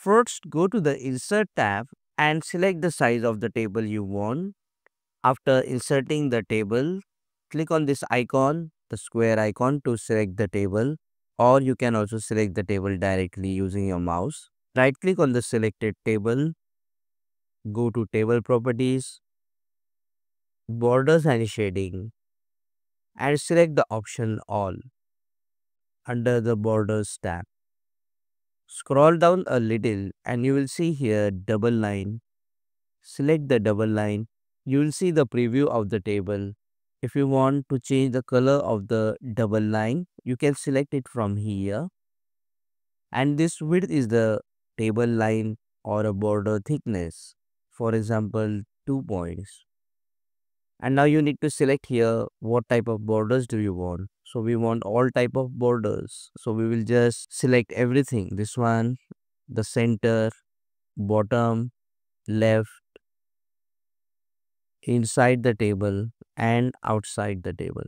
First, go to the Insert tab and select the size of the table you want. After inserting the table, click on this icon, the square icon to select the table or you can also select the table directly using your mouse. Right click on the selected table, go to table properties, borders and shading and select the option all under the borders tab. Scroll down a little and you will see here double line. Select the double line. You will see the preview of the table. If you want to change the color of the double line, you can select it from here. And this width is the table line or a border thickness. For example, 2 points. And now you need to select here what type of borders do you want so we want all type of borders. So we will just select everything. This one the center bottom left inside the table and outside the table.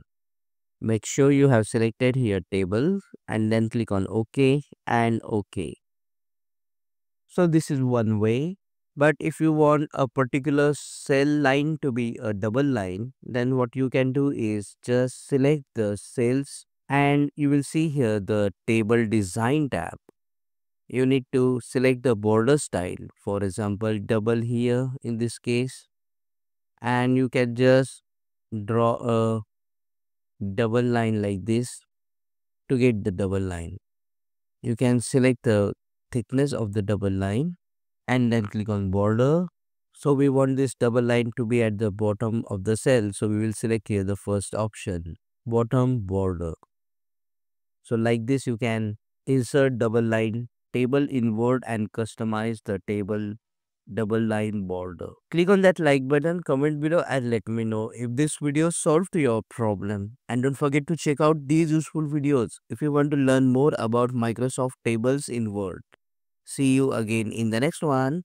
Make sure you have selected here table and then click on ok and ok so this is one way but if you want a particular cell line to be a double line, then what you can do is just select the cells and you will see here the table design tab. You need to select the border style, for example, double here in this case. And you can just draw a double line like this to get the double line. You can select the thickness of the double line and then click on border. So we want this double line to be at the bottom of the cell. So we will select here the first option, bottom border. So like this, you can insert double line table in Word and customize the table double line border. Click on that like button, comment below and let me know if this video solved your problem. And don't forget to check out these useful videos if you want to learn more about Microsoft tables in Word. See you again in the next one.